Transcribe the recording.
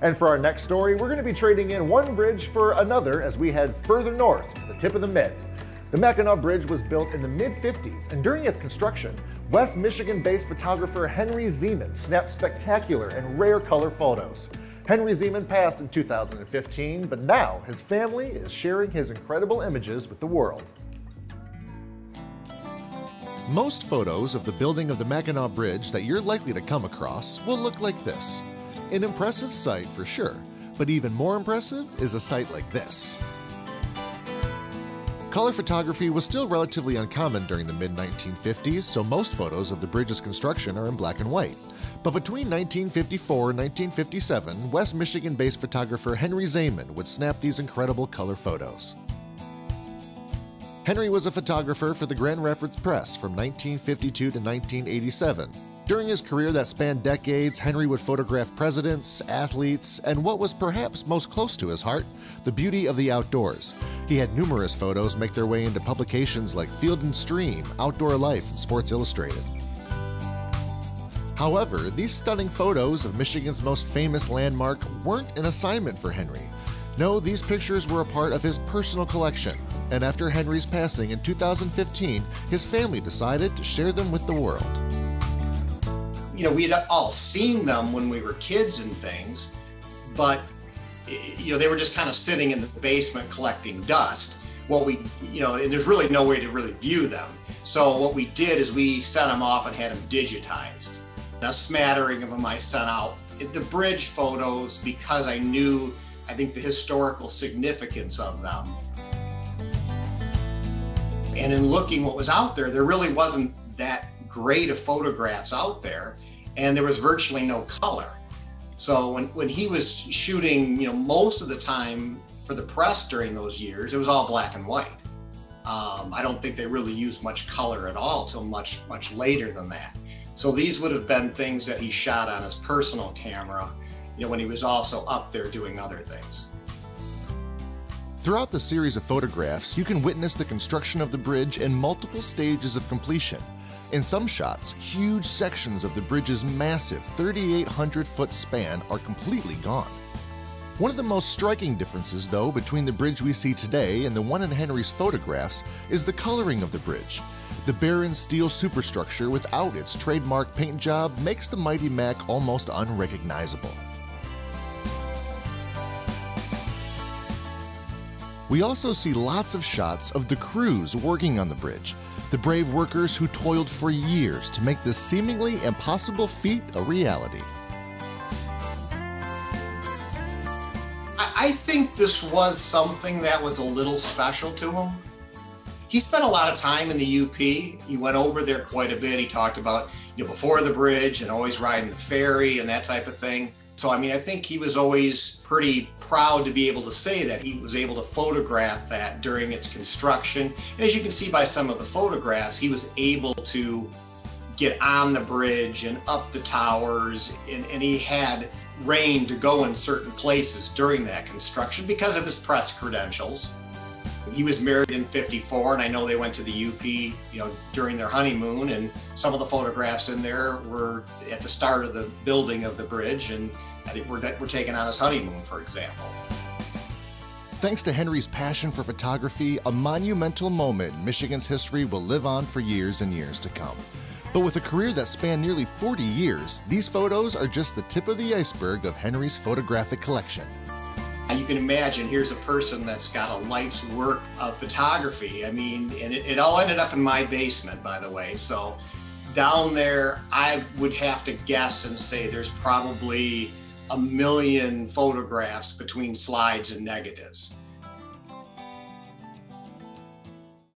And for our next story, we're going to be trading in one bridge for another as we head further north to the tip of the Mitt. The Mackinac Bridge was built in the mid 50s, and during its construction, West Michigan based photographer Henry Zeman snapped spectacular and rare color photos. Henry Zeman passed in 2015, but now his family is sharing his incredible images with the world. Most photos of the building of the Mackinac Bridge that you're likely to come across will look like this. An impressive sight for sure, but even more impressive is a sight like this. Color photography was still relatively uncommon during the mid 1950s, so most photos of the bridge's construction are in black and white. But between 1954 and 1957, West Michigan based photographer Henry Zeman would snap these incredible color photos. Henry was a photographer for the Grand Rapids Press from 1952 to 1987. During his career that spanned decades, Henry would photograph presidents, athletes, and what was perhaps most close to his heart, the beauty of the outdoors. He had numerous photos make their way into publications like Field and Stream, Outdoor Life, and Sports Illustrated. However, these stunning photos of Michigan's most famous landmark weren't an assignment for Henry. No, these pictures were a part of his personal collection, and after Henry's passing in 2015, his family decided to share them with the world. You know, we had all seen them when we were kids and things, but you know, they were just kind of sitting in the basement collecting dust. What we, you know, and there's really no way to really view them. So what we did is we sent them off and had them digitized. A smattering of them I sent out. The bridge photos, because I knew I think, the historical significance of them. And in looking what was out there, there really wasn't that great of photographs out there, and there was virtually no color. So when, when he was shooting, you know, most of the time for the press during those years, it was all black and white. Um, I don't think they really used much color at all till much, much later than that. So these would have been things that he shot on his personal camera you know, when he was also up there doing other things. Throughout the series of photographs, you can witness the construction of the bridge in multiple stages of completion. In some shots, huge sections of the bridge's massive 3,800 foot span are completely gone. One of the most striking differences, though, between the bridge we see today and the one in Henry's photographs is the coloring of the bridge. The barren steel superstructure without its trademark paint job makes the Mighty Mac almost unrecognizable. We also see lots of shots of the crews working on the bridge, the brave workers who toiled for years to make this seemingly impossible feat a reality. I think this was something that was a little special to him. He spent a lot of time in the UP. He went over there quite a bit. He talked about, you know, before the bridge and always riding the ferry and that type of thing. So, I mean, I think he was always pretty proud to be able to say that he was able to photograph that during its construction. And as you can see by some of the photographs, he was able to get on the bridge and up the towers, and, and he had rain to go in certain places during that construction because of his press credentials. He was married in 54, and I know they went to the UP, you know, during their honeymoon, and some of the photographs in there were at the start of the building of the bridge, and we're, we're taken on his honeymoon, for example. Thanks to Henry's passion for photography, a monumental moment in Michigan's history will live on for years and years to come. But with a career that spanned nearly 40 years, these photos are just the tip of the iceberg of Henry's photographic collection. You can imagine here's a person that's got a life's work of photography. I mean, and it, it all ended up in my basement, by the way. So down there, I would have to guess and say there's probably a million photographs between slides and negatives.